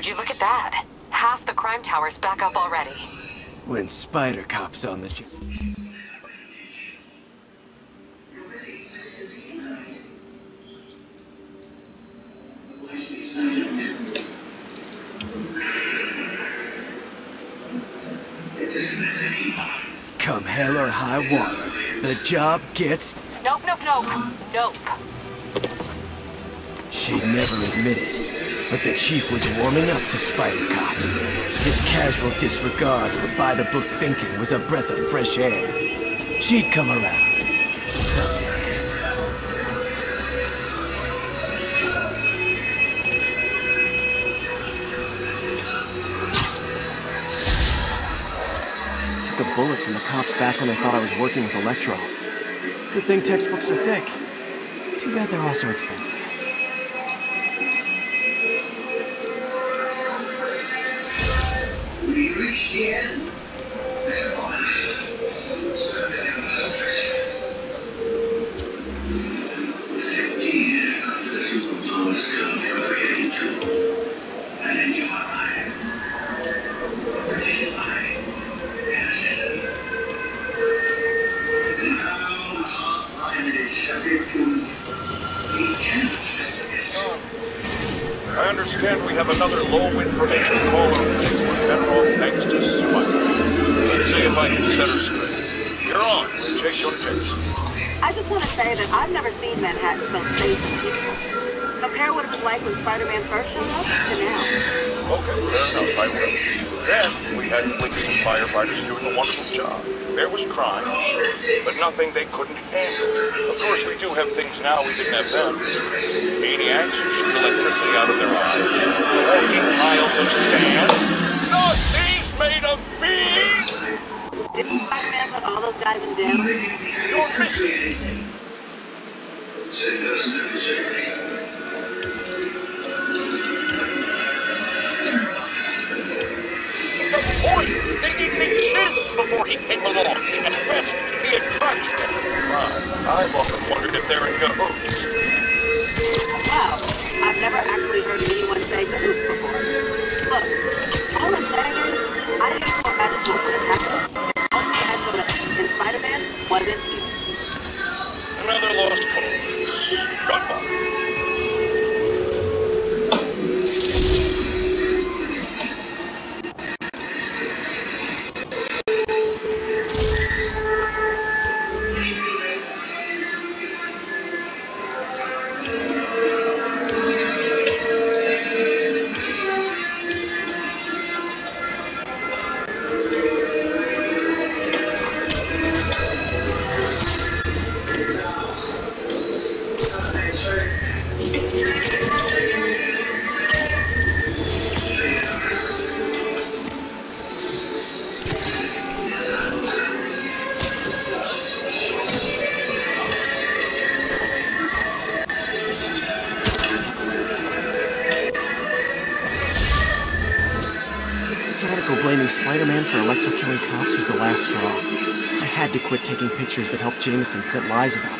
Would you look at that? Half the crime tower's back up already. When Spider Cop's on the job. Come hell or high water, the job gets... Nope, nope, nope. Nope. She'd never admit it, but the chief was warming up to Spider Cop. His casual disregard for by-the-book thinking was a breath of fresh air. She'd come around. Took a bullet from the cops back when they thought I was working with Electro. Good thing textbooks are thick. Too bad they're also expensive. Seen so and peaceful. Compare what it was like when Spider-Man first showed up to now. Okay, fair enough. I will. Then we had and firefighters doing a wonderful job. There was crime, but nothing they couldn't handle. Of course, we do have things now we didn't have then. Maniacs who shoot electricity out of their eyes. Walking piles of sand. Not these made of bees! Didn't Spider-Man put all those guys in jail? You're missing. They didn't exist before he came along. At best, he had them. I've often wondered if they're in cahoots. Wow, I've never actually heard anyone say cahoots before. Look, I'm saying I didn't know. Another lost cause. Goodbye. That helped Jameson print lies about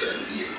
certainty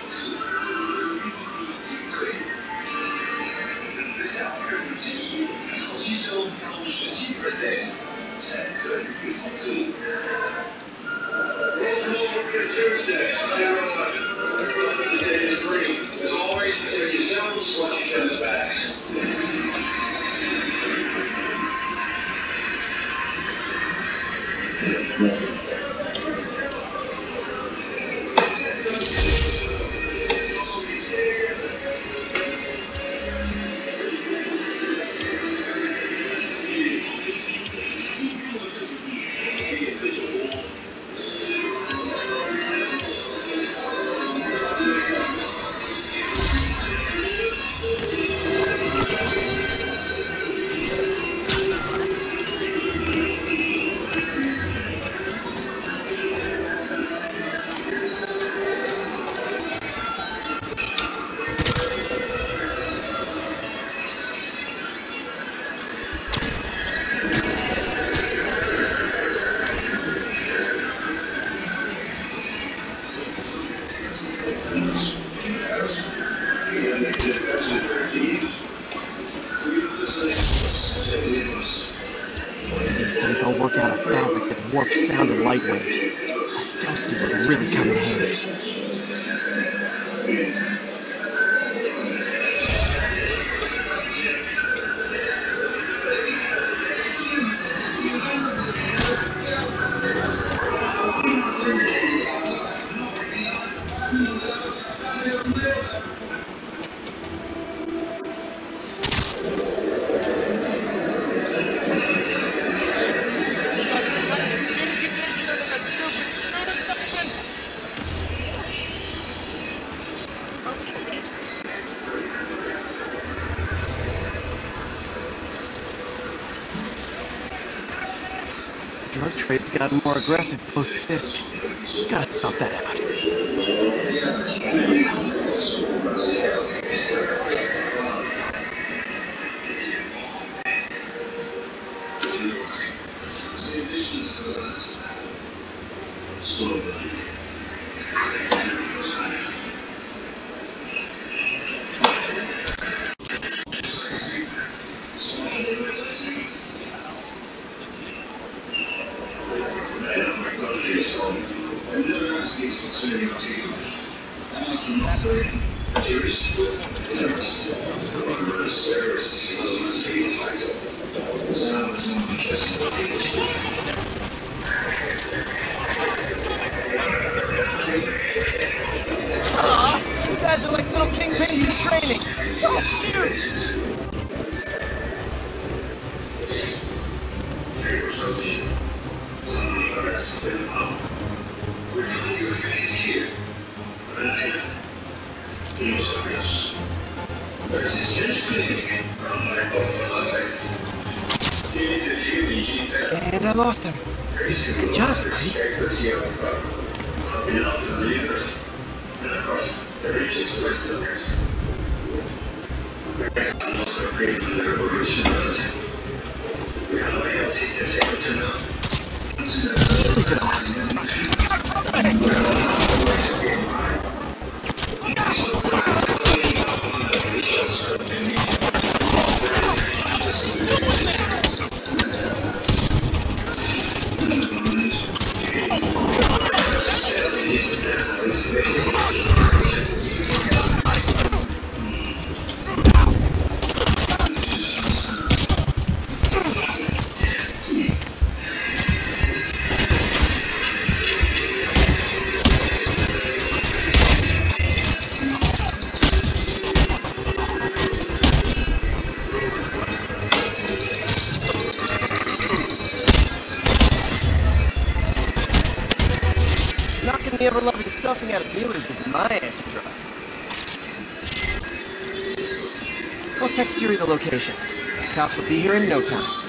light waves. I still see what really come in. aggressive post fist. You gotta stop that out. Slow Revolution. Real, real, sisters, emotional. location. Cops will be here in no time.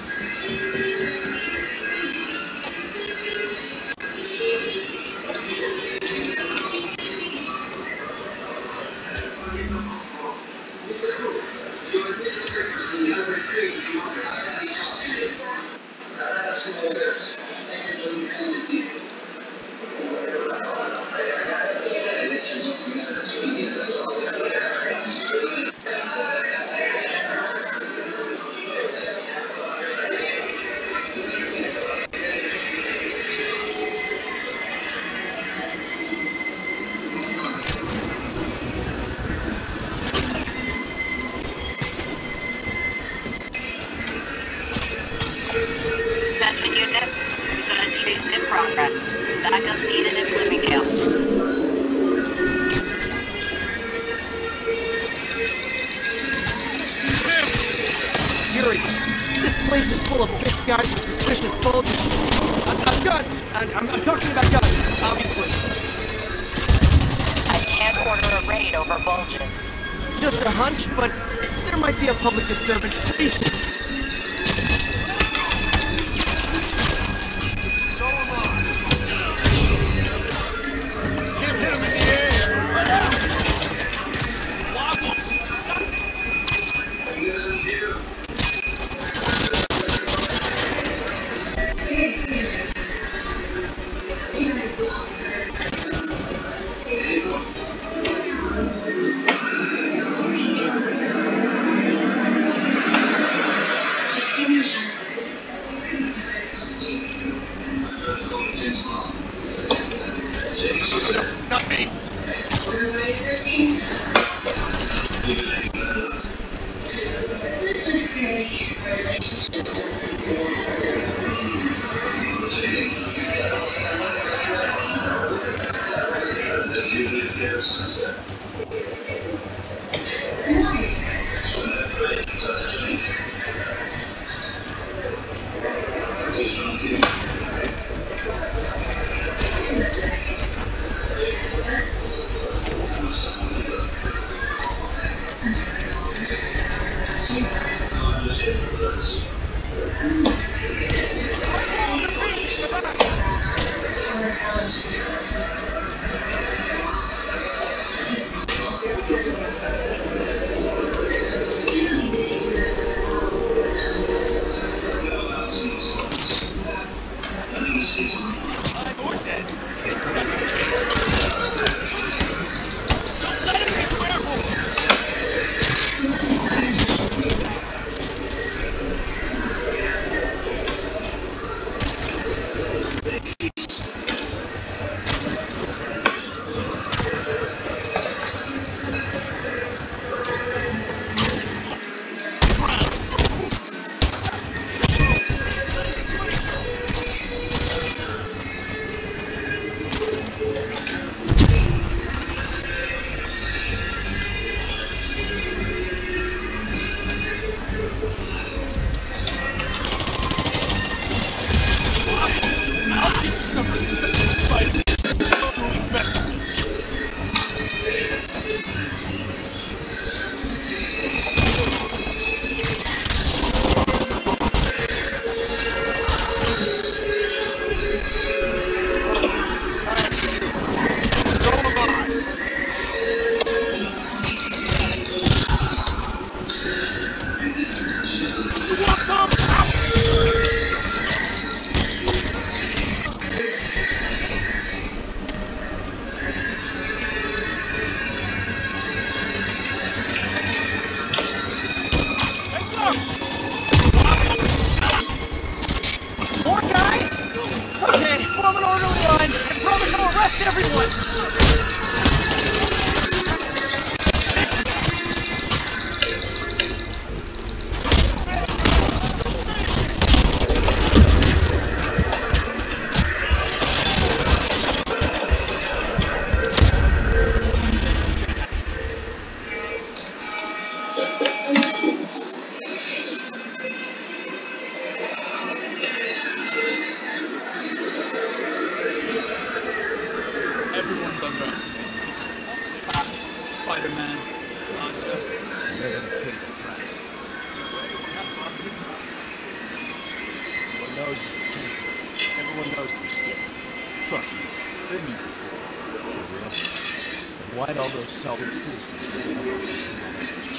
why'd all those solid citizens really help to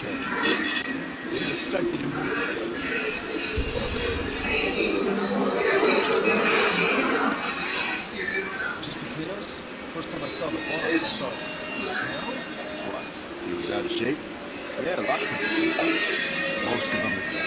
Just potatoes? First time I saw the ball, I? What? He was out of shape? Yeah, a lot of people. Most of them.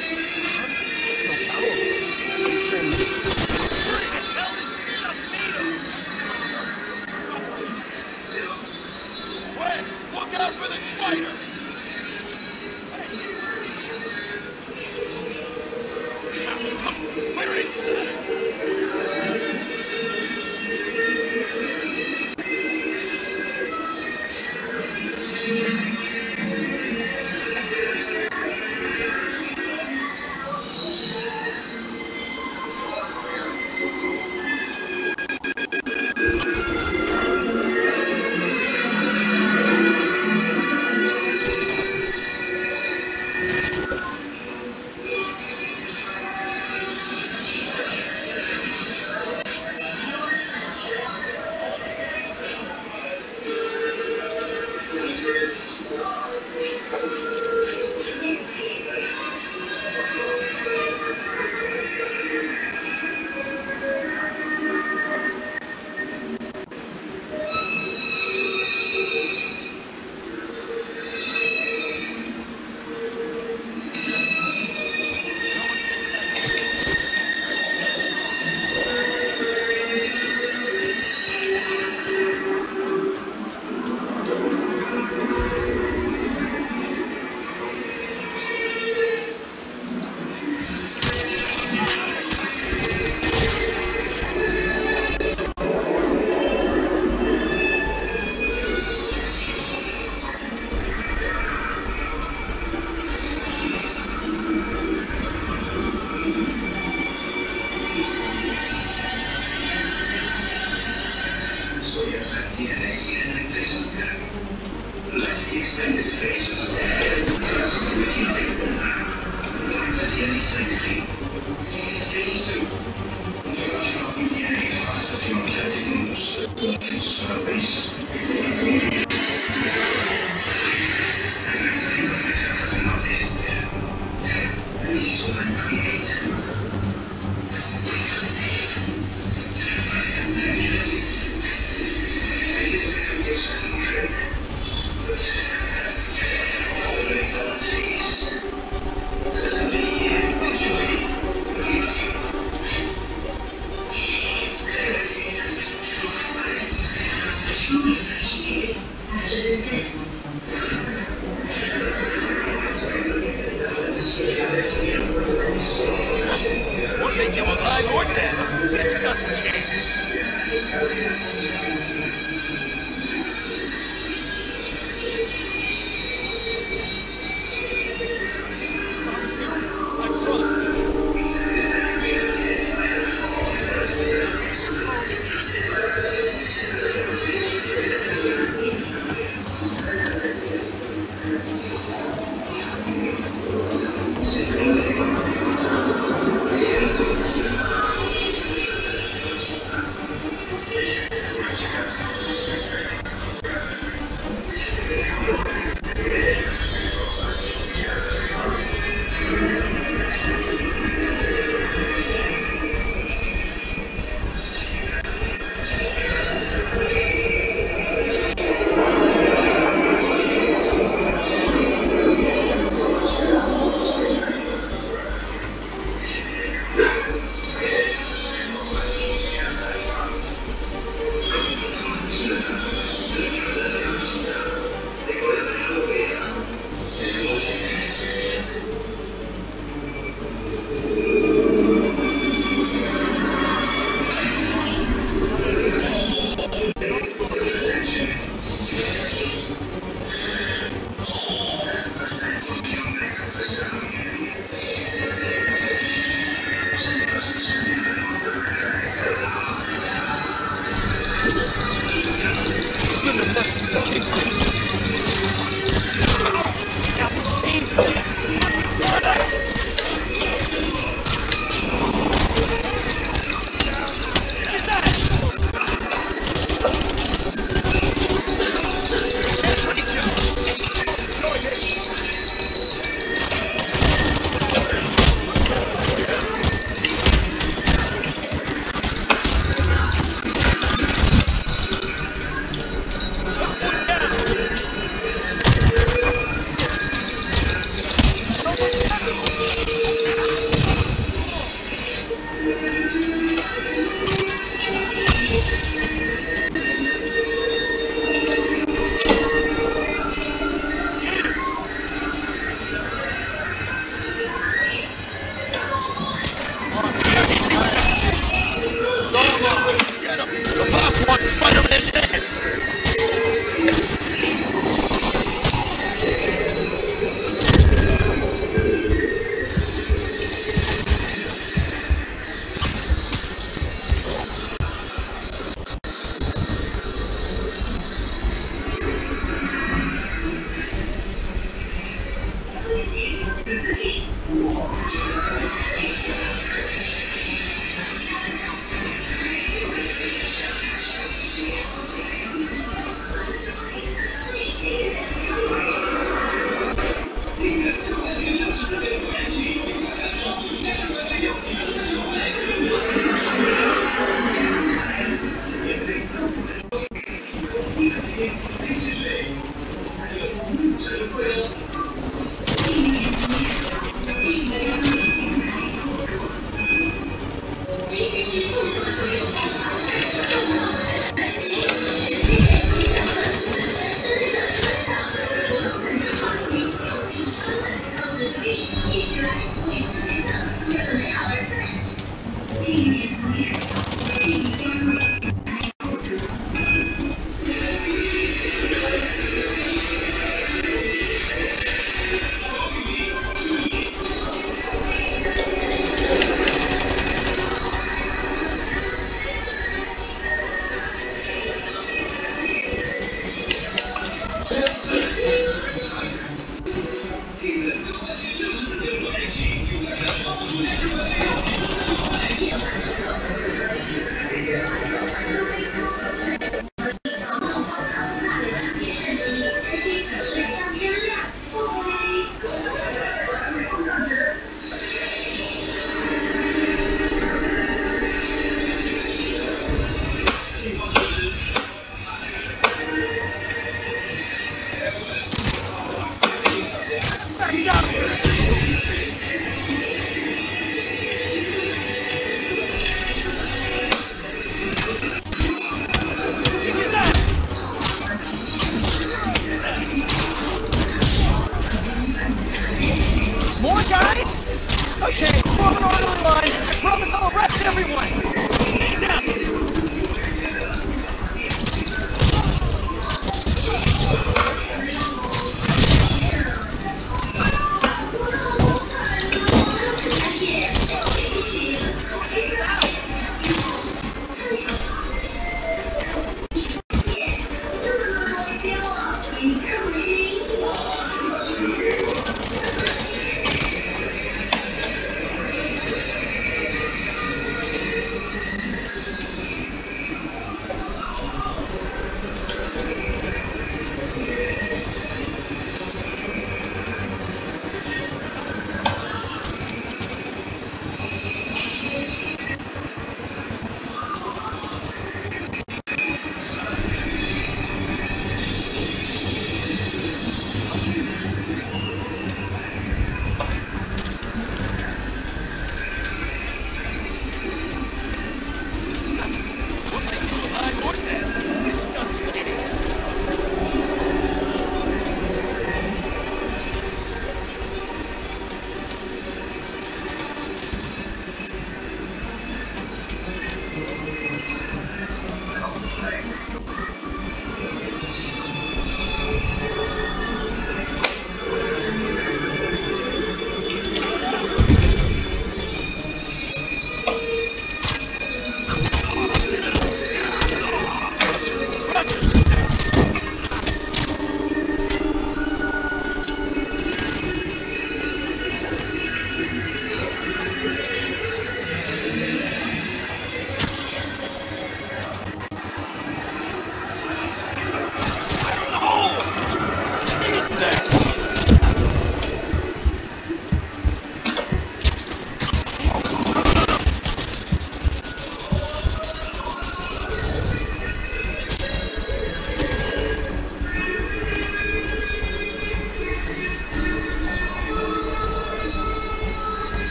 A